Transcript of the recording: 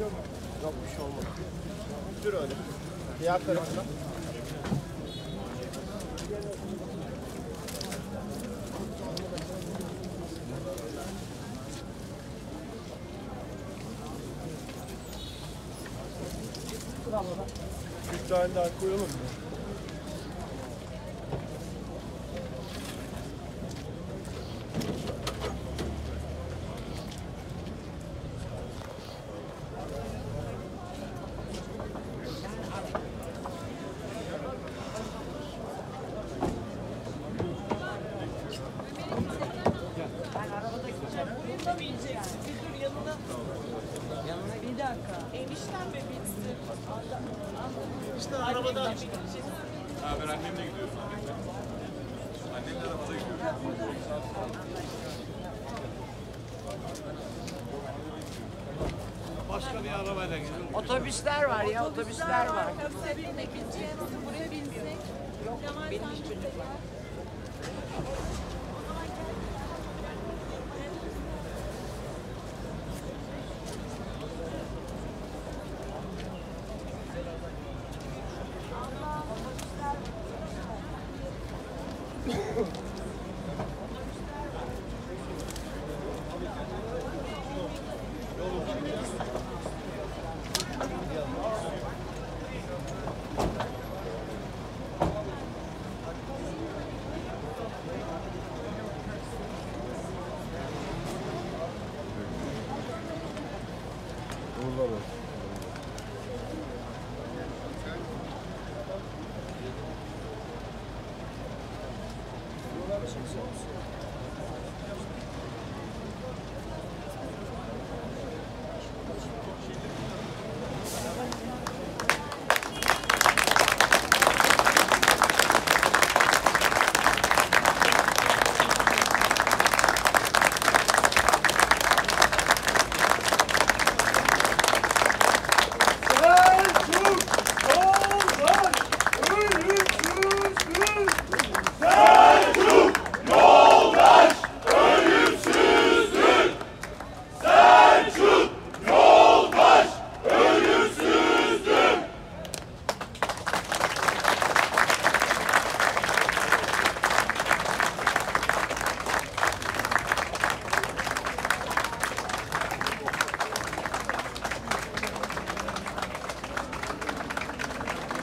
Yok bir şey olmaz. Dur öyle. Diğer tarafına. Üç tane daha koyalım mı? yanında mı yiyeceksin? Bir dur yanına. Yanına bir dakika. Enişten mi bitsin? İşte arabada. Ha ben annemle gidiyorum. Annemle arabada gidiyorum. Başka bir arabayla gidiyorum. Otobüsler var ya, otobüsler. Otobüsler var. Otobüsler var. Otobüsler var. Otobüsler var. Otobüsler var. Otobüsler var. Uğurlar olsun.